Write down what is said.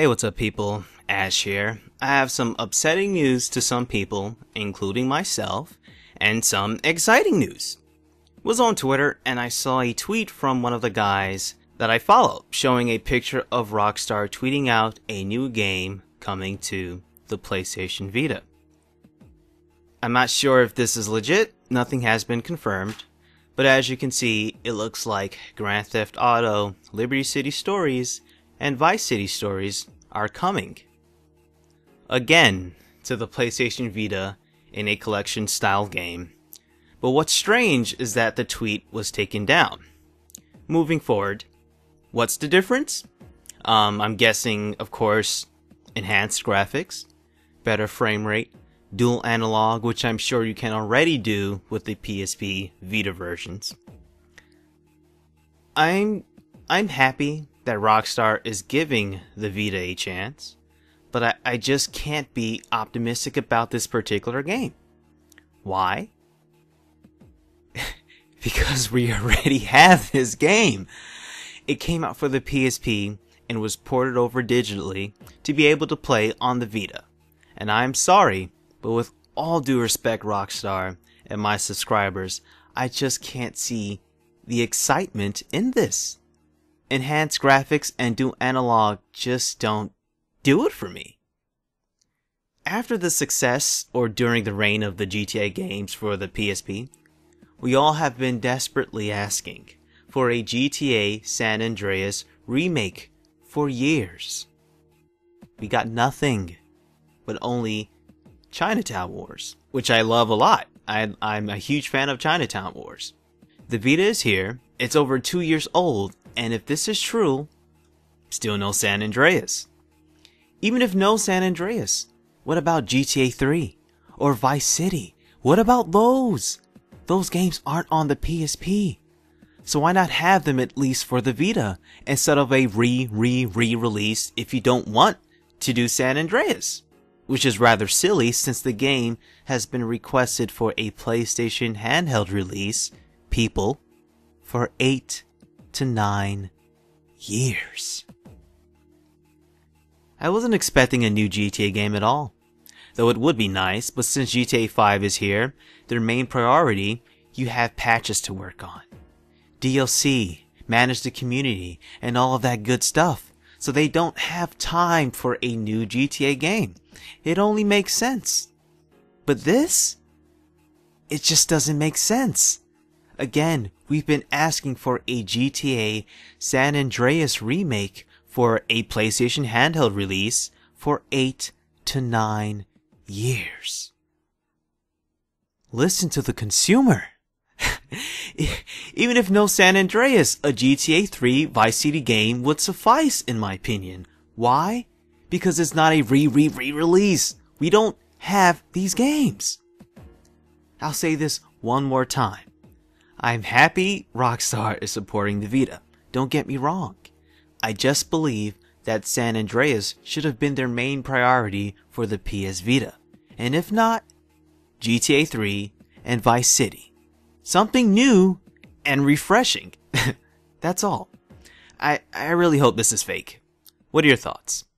Hey, what's up, people? Ash here. I have some upsetting news to some people, including myself, and some exciting news. Was on Twitter and I saw a tweet from one of the guys that I follow showing a picture of Rockstar tweeting out a new game coming to the PlayStation Vita. I'm not sure if this is legit, nothing has been confirmed, but as you can see, it looks like Grand Theft Auto, Liberty City Stories, and Vice City Stories are coming. Again, to the PlayStation Vita in a collection style game. But what's strange is that the tweet was taken down. Moving forward, what's the difference? Um, I'm guessing, of course, enhanced graphics, better frame rate, dual analog, which I'm sure you can already do with the PSP Vita versions. I'm I'm happy that Rockstar is giving the Vita a chance, but I, I just can't be optimistic about this particular game. Why? because we already have this game. It came out for the PSP and was ported over digitally to be able to play on the Vita. And I'm sorry, but with all due respect, Rockstar and my subscribers, I just can't see the excitement in this. Enhanced graphics and dual analog just don't do it for me. After the success or during the reign of the GTA games for the PSP, we all have been desperately asking for a GTA San Andreas remake for years. We got nothing, but only Chinatown Wars, which I love a lot. I, I'm a huge fan of Chinatown Wars. The Vita is here, it's over two years old, and if this is true, still no San Andreas. Even if no San Andreas, what about GTA 3? Or Vice City? What about those? Those games aren't on the PSP. So why not have them at least for the Vita instead of a re re re release if you don't want to do San Andreas? Which is rather silly since the game has been requested for a PlayStation handheld release, people, for 8 to 9 years. I wasn't expecting a new GTA game at all. Though it would be nice, but since GTA 5 is here, their main priority, you have patches to work on. DLC, manage the community, and all of that good stuff. So they don't have time for a new GTA game. It only makes sense. But this? It just doesn't make sense. Again, we've been asking for a GTA San Andreas remake for a PlayStation handheld release for 8 to 9 years. Listen to the consumer. Even if no San Andreas, a GTA 3 Vice City game would suffice in my opinion. Why? Because it's not a re-re-re-release. We don't have these games. I'll say this one more time. I'm happy Rockstar is supporting the Vita. Don't get me wrong. I just believe that San Andreas should have been their main priority for the PS Vita. And if not, GTA 3 and Vice City. Something new and refreshing. That's all. I, I really hope this is fake. What are your thoughts?